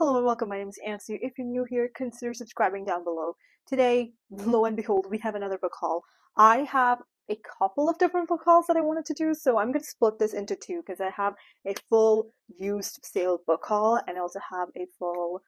Hello and welcome, my name is Ansu. If you're new here, consider subscribing down below. Today, lo and behold, we have another book haul. I have a couple of different book hauls that I wanted to do, so I'm going to split this into two because I have a full used sale book haul and I also have a full,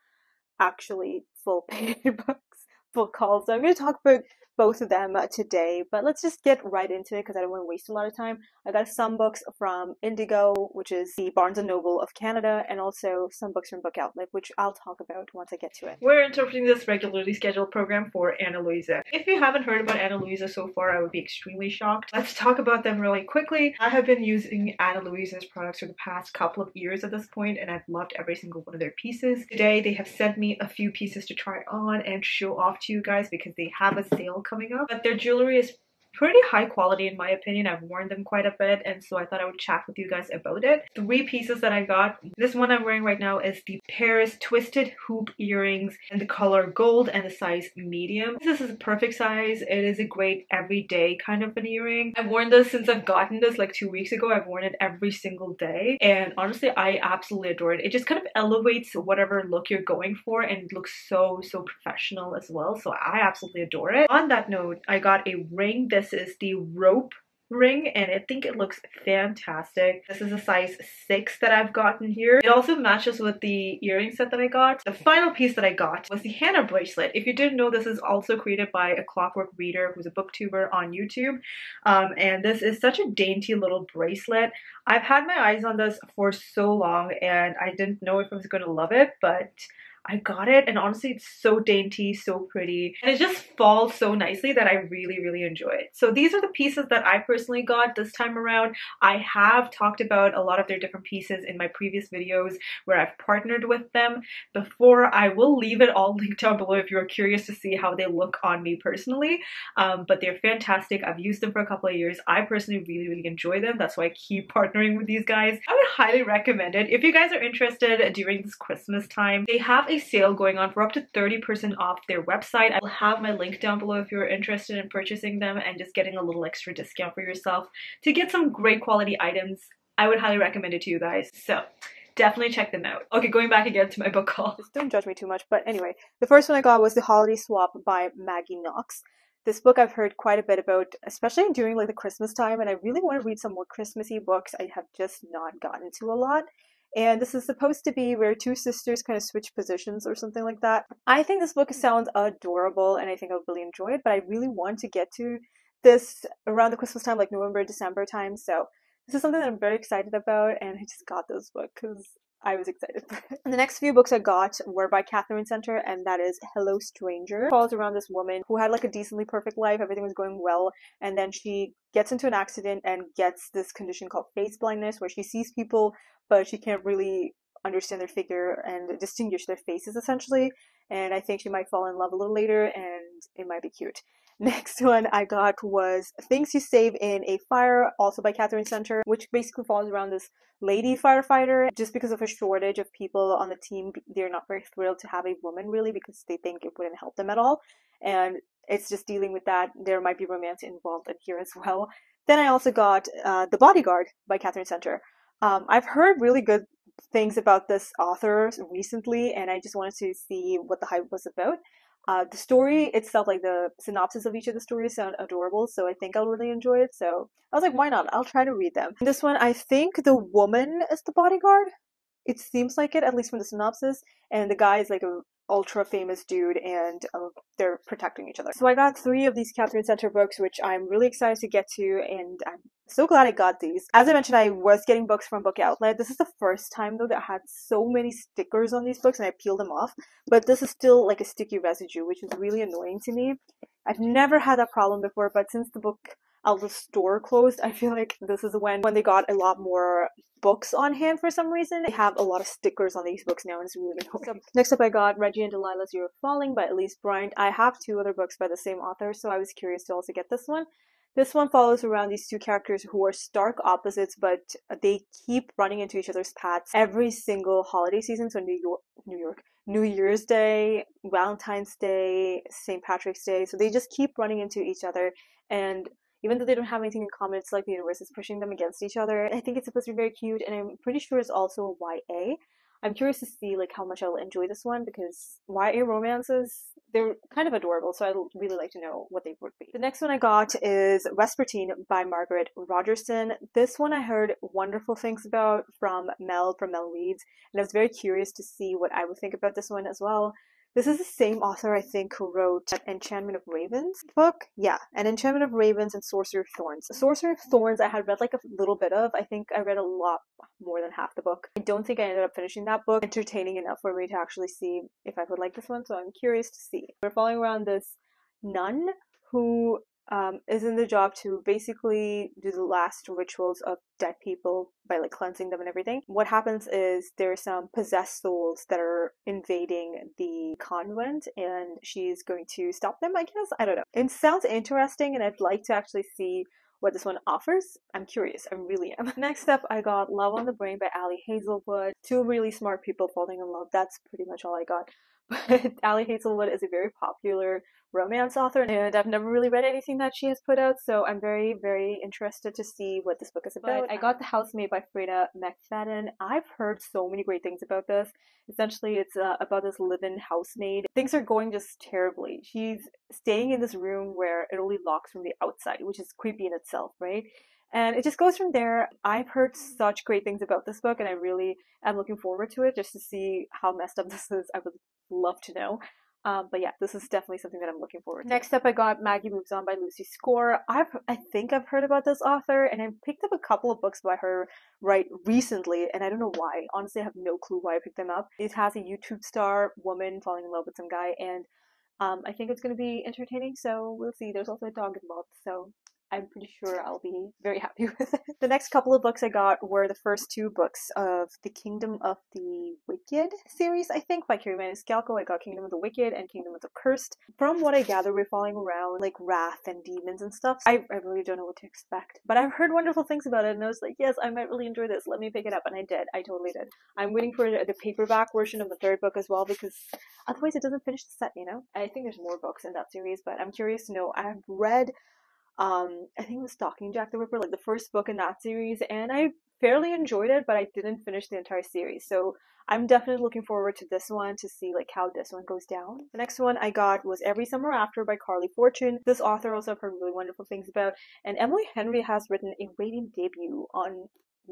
actually full paid books book haul. So I'm going to talk about both of them today, but let's just get right into it because I don't want to waste a lot of time. I got some books from Indigo, which is the Barnes & Noble of Canada, and also some books from Book Outlet, which I'll talk about once I get to it. We're interpreting this regularly scheduled program for Ana Luisa. If you haven't heard about Ana Luisa so far, I would be extremely shocked. Let's talk about them really quickly. I have been using Ana Luisa's products for the past couple of years at this point, and I've loved every single one of their pieces. Today, they have sent me a few pieces to try on and show off to you guys because they have a sale coming up. But their jewelry is pretty high quality in my opinion. I've worn them quite a bit and so I thought I would chat with you guys about it. Three pieces that I got. This one I'm wearing right now is the Paris Twisted Hoop Earrings in the color gold and the size medium. This is a perfect size. It is a great everyday kind of an earring. I've worn this since I've gotten this like two weeks ago. I've worn it every single day and honestly I absolutely adore it. It just kind of elevates whatever look you're going for and looks so so professional as well so I absolutely adore it. On that note I got a ring that this is the rope ring and I think it looks fantastic. This is a size 6 that I've gotten here. It also matches with the earring set that I got. The final piece that I got was the Hannah bracelet. If you didn't know, this is also created by a clockwork reader who's a booktuber on YouTube. Um, and this is such a dainty little bracelet. I've had my eyes on this for so long and I didn't know if I was going to love it, but I got it and honestly it's so dainty, so pretty, and it just falls so nicely that I really, really enjoy it. So these are the pieces that I personally got this time around. I have talked about a lot of their different pieces in my previous videos where I've partnered with them before. I will leave it all linked down below if you're curious to see how they look on me personally, um, but they're fantastic. I've used them for a couple of years. I personally really, really enjoy them. That's why I keep partnering with these guys. I would highly recommend it. If you guys are interested during this Christmas time, they have a sale going on for up to 30% off their website. I'll have my link down below if you're interested in purchasing them and just getting a little extra discount for yourself to get some great quality items. I would highly recommend it to you guys. So definitely check them out. Okay, going back again to my book haul. Just don't judge me too much, but anyway, the first one I got was The Holiday Swap by Maggie Knox. This book I've heard quite a bit about, especially during like the Christmas time, and I really want to read some more Christmassy books. I have just not gotten to a lot. And this is supposed to be where two sisters kind of switch positions or something like that. I think this book sounds adorable and I think I'll really enjoy it, but I really want to get to this around the Christmas time, like November, December time. So this is something that I'm very excited about and I just got this book because I was excited for it. And the next few books I got were by Katherine Center, and that is Hello Stranger. It follows around this woman who had like a decently perfect life, everything was going well, and then she gets into an accident and gets this condition called face blindness, where she sees people, but she can't really understand their figure and distinguish their faces essentially. And I think she might fall in love a little later, and it might be cute. Next one I got was Things You Save in a Fire, also by Katherine Center, which basically falls around this lady firefighter. Just because of a shortage of people on the team, they're not very thrilled to have a woman really because they think it wouldn't help them at all. And it's just dealing with that. There might be romance involved in here as well. Then I also got uh, The Bodyguard by Katherine Center. Um, I've heard really good things about this author recently, and I just wanted to see what the hype was about. Uh, the story itself, like the synopsis of each of the stories, sound adorable, so I think I'll really enjoy it. So I was like, why not? I'll try to read them. This one, I think the woman is the bodyguard. It seems like it, at least from the synopsis, and the guy is like a ultra famous dude and uh, they're protecting each other. So I got three of these Katherine Center books, which I'm really excited to get to, and I'm so glad I got these. As I mentioned, I was getting books from Book Outlet. This is the first time though that I had so many stickers on these books and I peeled them off, but this is still like a sticky residue, which is really annoying to me. I've never had that problem before, but since the book outlet store closed, I feel like this is when when they got a lot more books on hand for some reason. They have a lot of stickers on these books now, and it's really annoying. Next up, I got Reggie and Delilah's of Falling by Elise Bryant. I have two other books by the same author, so I was curious to also get this one. This one follows around these two characters who are stark opposites, but they keep running into each other's paths every single holiday season. So New York, New York, New Year's Day, Valentine's Day, St. Patrick's Day. So they just keep running into each other, and even though they don't have anything in common, it's like the universe is pushing them against each other. I think it's supposed to be very cute, and I'm pretty sure it's also a YA. I'm curious to see like how much I'll enjoy this one because YA romances they're kind of adorable, so I'd really like to know what they would be. The next one I got is Vespertine by Margaret Rogerson. This one I heard wonderful things about from Mel from Mel Reads, and I was very curious to see what I would think about this one as well. This is the same author, I think, who wrote Enchantment of Ravens book. Yeah, and Enchantment of Ravens and Sorcery of Thorns. *Sorcery of Thorns, I had read like a little bit of. I think I read a lot more than half the book. I don't think I ended up finishing that book entertaining enough for me to actually see if I would like this one, so I'm curious to see. We're following around this nun who um, is in the job to basically do the last rituals of dead people by like cleansing them and everything. What happens is there's some possessed souls that are invading the convent and she's going to stop them, I guess. I don't know. It sounds interesting and I'd like to actually see what this one offers. I'm curious. I really am. Next up, I got Love on the Brain by Ali Hazelwood. Two really smart people falling in love. That's pretty much all I got. But Ali Hazelwood is a very popular romance author, and I've never really read anything that she has put out, so I'm very, very interested to see what this book is about. But I got The Housemaid by Freida McFadden. I've heard so many great things about this. Essentially, it's uh, about this live-in housemaid. Things are going just terribly. She's staying in this room where it only locks from the outside, which is creepy in itself, right? And it just goes from there. I've heard such great things about this book, and I really am looking forward to it just to see how messed up this is. I would love to know. Um, but yeah, this is definitely something that I'm looking forward to. Next up, I got Maggie Moves On by Lucy Score. I've, I think I've heard about this author, and I picked up a couple of books by her right recently, and I don't know why. Honestly, I have no clue why I picked them up. It has a YouTube star woman falling in love with some guy, and um, I think it's going to be entertaining, so we'll see. There's also a dog involved, so I'm pretty sure I'll be very happy with it. The next couple of books I got were the first two books of the Kingdom of the Wicked series, I think, by Kerri Maniscalco. I got Kingdom of the Wicked and Kingdom of the Cursed. From what I gather, we're falling around like wrath and demons and stuff. I, I really don't know what to expect, but I've heard wonderful things about it, and I was like, yes, I might really enjoy this. Let me pick it up, and I did. I totally did. I'm waiting for the paperback version of the third book as well because otherwise it doesn't finish the set, you know? I think there's more books in that series, but I'm curious to know. I've read um I think it was Stalking Jack the Ripper, like the first book in that series, and I fairly enjoyed it, but I didn't finish the entire series. So I'm definitely looking forward to this one to see like how this one goes down. The next one I got was Every Summer After by Carley Fortune. This author also I've heard really wonderful things about, and Emily Henry has written a waiting debut on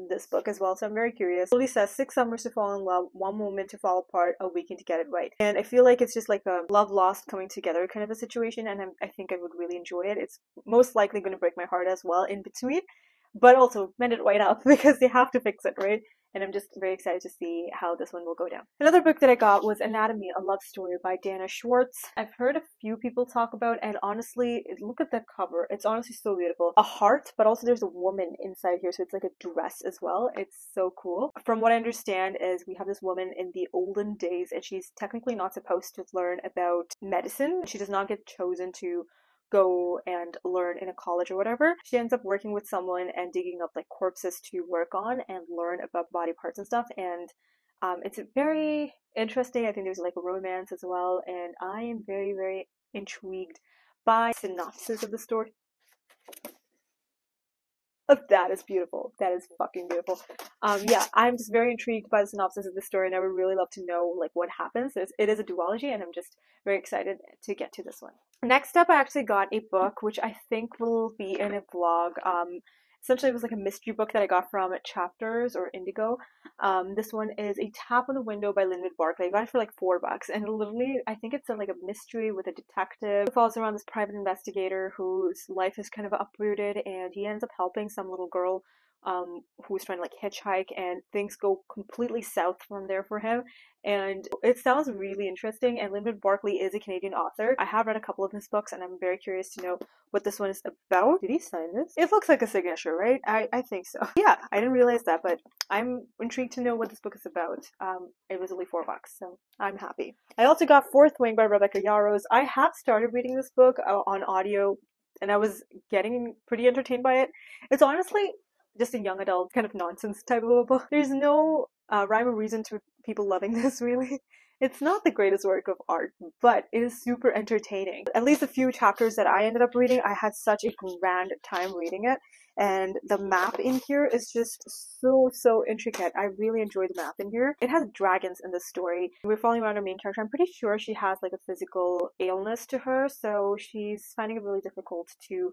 this book as well, so I'm very curious. Lily says six summers to fall in love, one moment to fall apart, a weekend to get it right. And I feel like it's just like a love lost coming together kind of a situation, and I'm, I think I would really enjoy it. It's most likely going to break my heart as well in between, but also mend it right up because they have to fix it, right? And I'm just very excited to see how this one will go down. Another book that I got was Anatomy, a Love Story by Dana Schwartz. I've heard a few people talk about, and honestly, look at the cover. It's honestly so beautiful. A heart, but also there's a woman inside here, so it's like a dress as well. It's so cool. From what I understand is we have this woman in the olden days, and she's technically not supposed to learn about medicine. She does not get chosen to go and learn in a college or whatever. She ends up working with someone and digging up like corpses to work on and learn about body parts and stuff. And um, it's very interesting. I think there's like a romance as well, and I am very, very intrigued by synopsis of the story. That is beautiful. That is fucking beautiful. Um, yeah, I'm just very intrigued by the synopsis of the story, and I would really love to know like what happens. It is a duology, and I'm just very excited to get to this one. Next up, I actually got a book which I think will be in a vlog. Um, essentially it was like a mystery book that I got from Chapters or Indigo. Um, this one is A Tap on the Window by Lyndon Barclay. I got it for like four bucks, and literally, I think it's a, like a mystery with a detective who falls around this private investigator whose life is kind of uprooted, and he ends up helping some little girl um, who was trying to like hitchhike, and things go completely south from there for him. And it sounds really interesting. And Lyndon Barclay is a Canadian author. I have read a couple of his books, and I'm very curious to know what this one is about. Did he sign this? It looks like a signature, right? I, I think so. Yeah, I didn't realize that, but I'm intrigued to know what this book is about. Um, it was only four bucks, so I'm happy. I also got Fourth Wing by Rebecca Yarros. I have started reading this book uh, on audio and I was getting pretty entertained by it. It's honestly just a young adult kind of nonsense type of a book. There's no uh, rhyme or reason to people loving this, really. It's not the greatest work of art, but it is super entertaining. At least a few chapters that I ended up reading, I had such a grand time reading it. and the map in here is just so so intricate i really enjoy the map in here it has dragons in the story we're following around our main character i'm pretty sure she has like a physical illness to her so she's finding it really difficult to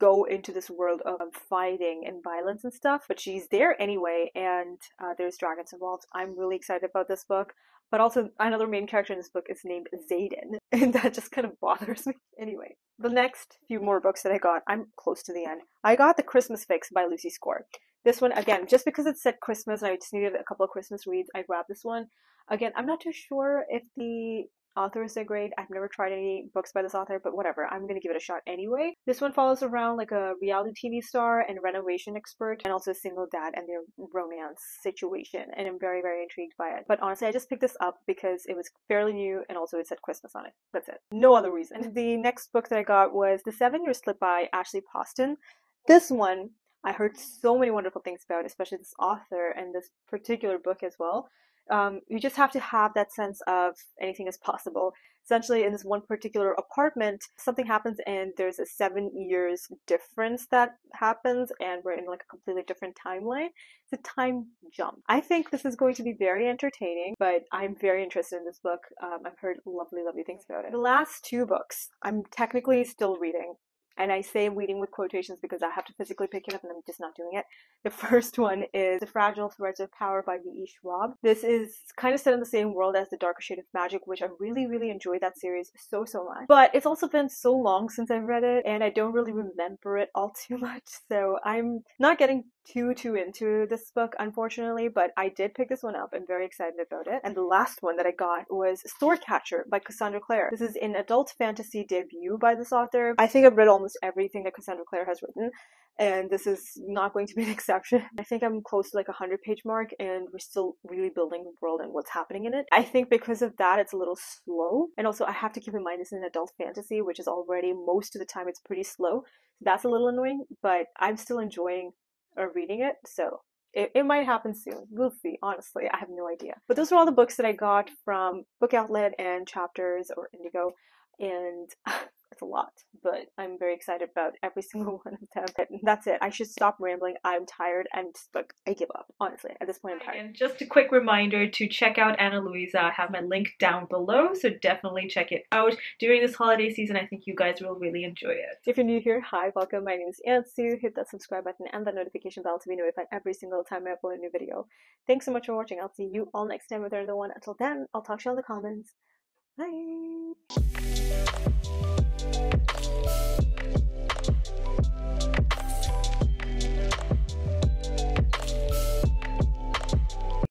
go into this world of fighting and violence and stuff but she's there anyway and uh, there's dragons involved i'm really excited about this book but also another main character in this book is named Xaden, and that just kind of bothers me. Anyway, the next few more books that I got, I'm close to the end. I got The Christmas Fix by Lucy Score. This one, again, just because it said Christmas and I just needed a couple of Christmas reads, I grabbed this one. Again, I'm not too sure if the authors are great. I've never tried any books by this author, but whatever. I'm gonna give it a shot anyway. This one follows around like a reality TV star and renovation expert, and also a single dad and their romance situation. And I'm very, very intrigued by it. But honestly, I just picked this up because it was fairly new, and also it said Christmas on it. That's it. No other reason. The next book that I got was The Seven Year Slip by Ashley Poston. This one I heard so many wonderful things about, especially this author and this particular book as well um, you just have to have that sense of anything is possible. Essentially, in this one particular apartment, something happens and there's a seven years difference that happens, and we're in like a completely different timeline. It's a time jump. I think this is going to be very entertaining, but I'm very interested in this book. Um, I've heard lovely, lovely things about it. The last two books I'm technically still reading. And I say reading with quotations because I have to physically pick it up and I'm just not doing it. The first one is The Fragile Threads of Power by V.E. Schwab. This is kind of set in the same world as The Darker Shade of Magic, which I really, really enjoyed that series so, so much. But it's also been so long since I've read it and I don't really remember it all too much. So I'm not getting too, too into this book, unfortunately, but I did pick this one up. I'm very excited about it. And the last one that I got was Swordcatcher by Cassandra Clare. This is an adult fantasy debut by this author. I think I've read almost everything that Cassandra Clare has written, and this is not going to be an exception. I think I'm close to like a 100 page mark, and we're still really building the world and what's happening in it. I think because of that, it's a little slow, and also I have to keep in mind this is an adult fantasy, which is already most of the time it's pretty slow. That's a little annoying, but I'm still enjoying uh, reading it, so it, it might happen soon. We'll see. Honestly, I have no idea. But those are all the books that I got from Book Outlet and Chapters or Indigo. And it's a lot, but I'm very excited about every single one of them. But that's it. I should stop rambling. I'm tired and like I give up. Honestly, at this point, I'm tired. And just a quick reminder to check out Ana Luisa. I have my link down below, so definitely check it out during this holiday season. I think you guys will really enjoy it. If you're new here, hi, welcome. My name is Ansu. Hit that subscribe button and the notification bell to be notified every single time I upload a new video. Thanks so much for watching. I'll see you all next time with another one. Until then, I'll talk to you in the comments. Bye.